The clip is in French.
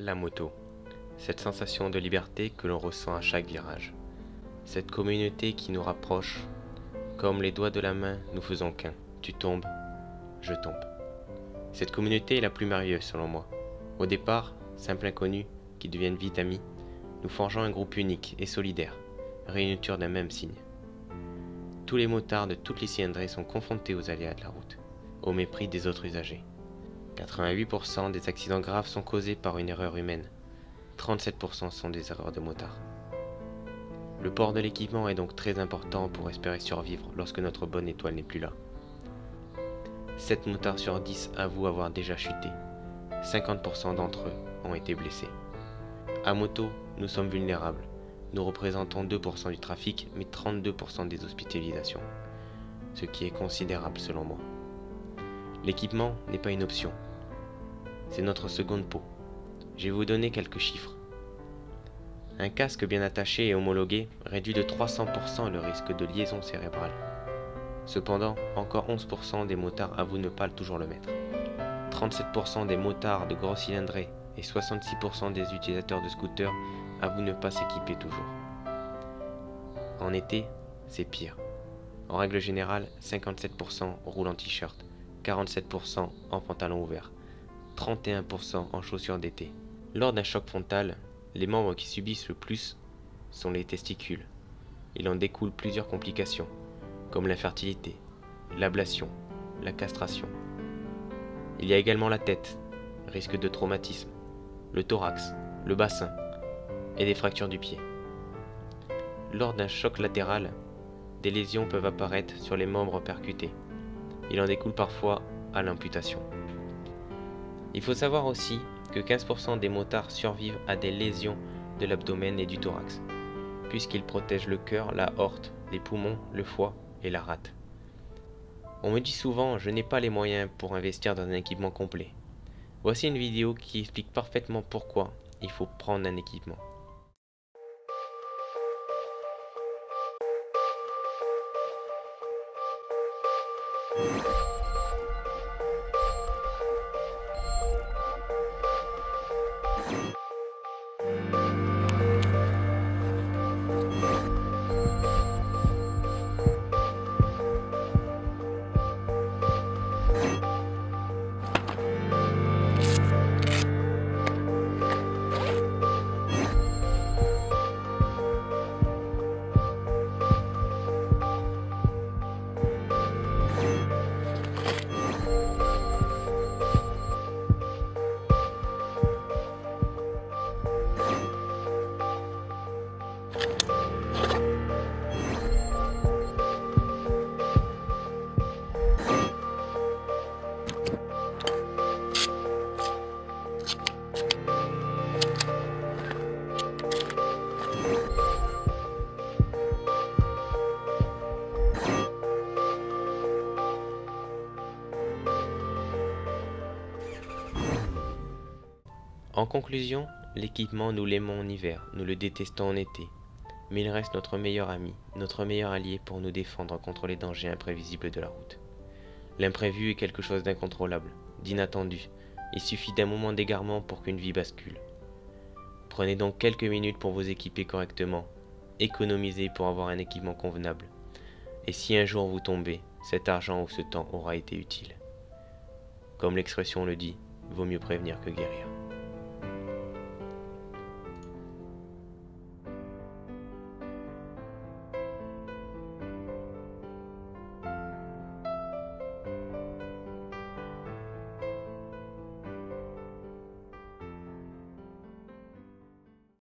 La moto. Cette sensation de liberté que l'on ressent à chaque virage. Cette communauté qui nous rapproche. Comme les doigts de la main, nous faisons qu'un. Tu tombes, je tombe. Cette communauté est la plus merveilleuse selon moi. Au départ, simples inconnus qui deviennent vite amis, nous forgeons un groupe unique et solidaire, réuniture d'un même signe. Tous les motards de toutes les cylindrées sont confrontés aux aléas de la route, au mépris des autres usagers. 88% des accidents graves sont causés par une erreur humaine. 37% sont des erreurs de motards. Le port de l'équipement est donc très important pour espérer survivre lorsque notre bonne étoile n'est plus là. 7 motards sur 10 avouent avoir déjà chuté. 50% d'entre eux ont été blessés. À moto, nous sommes vulnérables. Nous représentons 2% du trafic, mais 32% des hospitalisations. Ce qui est considérable selon moi. L'équipement n'est pas une option. C'est notre seconde peau. Je vais vous donner quelques chiffres. Un casque bien attaché et homologué réduit de 300% le risque de liaison cérébrale. Cependant, encore 11% des motards avouent ne pas toujours le mettre. 37% des motards de gros cylindrés et 66% des utilisateurs de scooters avouent ne pas s'équiper toujours. En été, c'est pire. En règle générale, 57% roulent en t-shirt, 47% en pantalon ouvert, 31% en chaussures d'été. Lors d'un choc frontal, les membres qui subissent le plus sont les testicules. Il en découle plusieurs complications, comme l'infertilité, l'ablation, la castration. Il y a également la tête, risque de traumatisme, le thorax, le bassin et des fractures du pied. Lors d'un choc latéral, des lésions peuvent apparaître sur les membres percutés. Il en découle parfois à l'imputation. Il faut savoir aussi que 15% des motards survivent à des lésions de l'abdomen et du thorax, puisqu'ils protègent le cœur, la horte, les poumons, le foie et la rate. On me dit souvent je n'ai pas les moyens pour investir dans un équipement complet. Voici une vidéo qui explique parfaitement pourquoi il faut prendre un équipement. En conclusion, l'équipement, nous l'aimons en hiver, nous le détestons en été. Mais il reste notre meilleur ami, notre meilleur allié pour nous défendre contre les dangers imprévisibles de la route. L'imprévu est quelque chose d'incontrôlable, d'inattendu. Il suffit d'un moment d'égarement pour qu'une vie bascule. Prenez donc quelques minutes pour vous équiper correctement. Économisez pour avoir un équipement convenable. Et si un jour vous tombez, cet argent ou ce temps aura été utile. Comme l'expression le dit, vaut mieux prévenir que guérir.